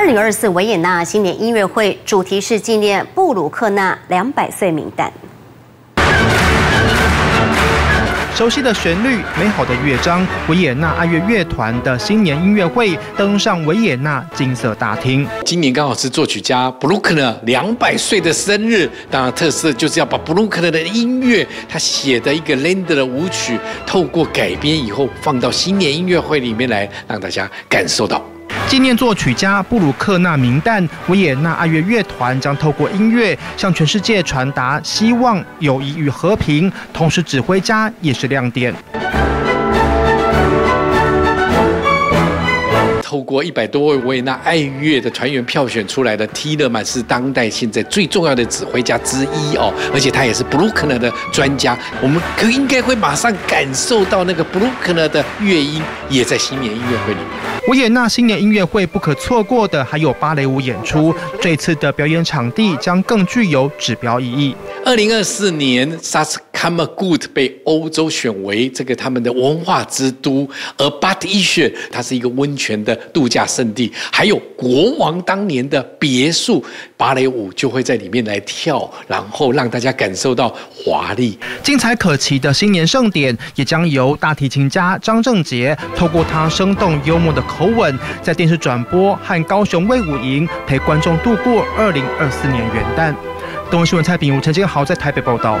二零二四维也纳新年音乐会主题是纪念布鲁克纳两百岁名单。熟悉的旋律，美好的乐章，维也纳爱乐乐团的新年音乐会登上维也纳金色大厅。今年刚好是作曲家布鲁克纳两百岁的生日，当然特色就是要把布鲁克纳的音乐，他写的一个 Land 的舞曲，透过改编以后放到新年音乐会里面来，让大家感受到。纪念作曲家布鲁克纳名旦，维也纳爱乐乐团将透过音乐向全世界传达希望、友谊与和平。同时，指挥家也是亮点。透过一百多位维也纳爱乐的团员票选出来的提勒曼是当代现在最重要的指挥家之一哦，而且他也是布鲁克纳的专家。我们可应该会马上感受到那个布鲁克纳的乐音，也在新年音乐会里面。维也纳新年音乐会不可错过的还有芭蕾舞演出，这次的表演场地将更具有指标意义。二零二四年 s a 他们 Good 被欧洲选为这个他们的文化之都，而 Bad i s h 它是一个温泉的度假胜地，还有国王当年的别墅，芭蕾舞就会在里面来跳，然后让大家感受到华丽、精彩可期的新年盛典，也将由大提琴家张正杰透过他生动幽默的。口吻在电视转播和高雄卫武营陪观众度过二零二四年元旦。东闻新闻蔡炳如、陈建豪在台北报道。